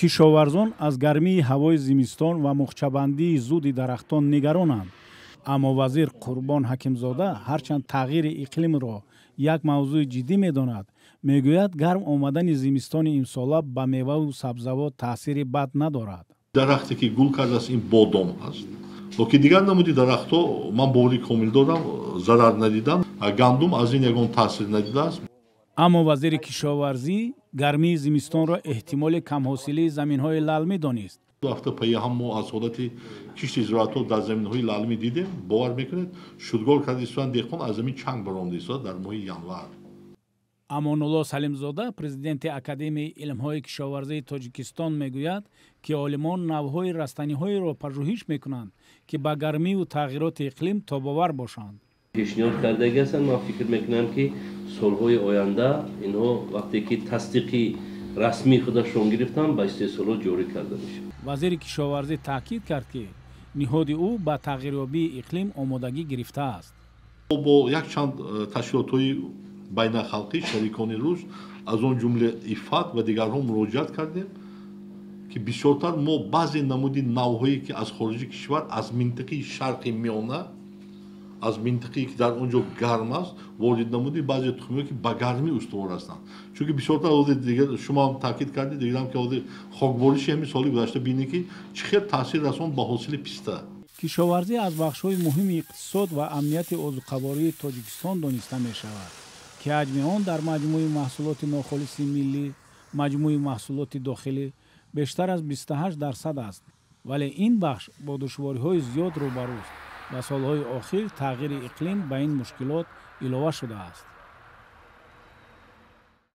кишоварзон аз гармии ҳавои зимистон ва мухчабандии зуди дарахтон нигаронанд. Аммо вазир қурбон ҳакимзода ҳарчанд тағйири иқлимро як мавзӯи ҷиддӣ медонад. Мегӯяд гарм омадани зимистони имсола ба меваву сабзавот таъсири бад надорад. Дарахте ки гул кардааст ин бодом аст. Ки дигар намуди дарахтҳо ман боварӣ комил дорам зарар надидам. Гандум аз ин ягон таъсир надидааст аммо вазири кишоварзӣ гармии зимистонро эҳтимоли камҳосилии заминҳои лалмӣ донист ҳафта паи ҳам мо аз ҳолати кишти зироатҳо дар заминҳои лалмӣ дидем бовар мекунед шудгор карда истодан деҳқон аз замин чанг баронда истода дар моҳи январ. Амонулло салимзода президенти академияи илмҳои кишоварзии тоҷикистон мегӯяд ки олимон навъҳои растаниҳоеро пажӯҳиш мекунанд ки ба гармиву тағйироти иқлим тобовар бошанд пешниҳод кардаги ҳастанд. Ман фикр мекунам ки солҳои оянда инҳо вақте ки тасдиқи расмии худашон гирифтанд ба истеҳсолот ҷорӣ карда мешавад. Вазири кишоварзӣ таъкид кард ки ниҳоди ӯ ба тағйирёбии иқлим омодагӣ гирифтааст бо якчанд э, ташкилотҳои байнахалқӣ шарикони рус аз он ҷумла ифат ва дигарҳо муроҷиат кардем ки бисёртар мо баъзе намуди навъҳое ки аз хориҷи кишвар аз минтақаи шарқи миёна аз минтақае ки дар он ҷо гарм аст ворид намуди баъзе тухмиҳо ки ба гармӣ устувор ҳастанд. Чунки бисёртар шумо ҳам таъкид кардед дидам ки ҳозир хокбориши ҳами соли гузашта бинед ки чӣ хел таъсир расонд ба ҳосили писта. Кишоварзӣ аз бахшҳои муҳими иқтисод ва амнияти озуқавории тоҷикистон дониста мешавад ки ҳаҷми он дар маҷмӯи маҳсулоти нохолиси миллӣ маҷмӯи маҳсулоти дохилӣ бештар аз 28 дарсад аст. Вале ин бахш бо душвориҳои зиёд рӯбарӯст ва солҳои охир тағйири иқлим ба ин мушкилот илова шудааст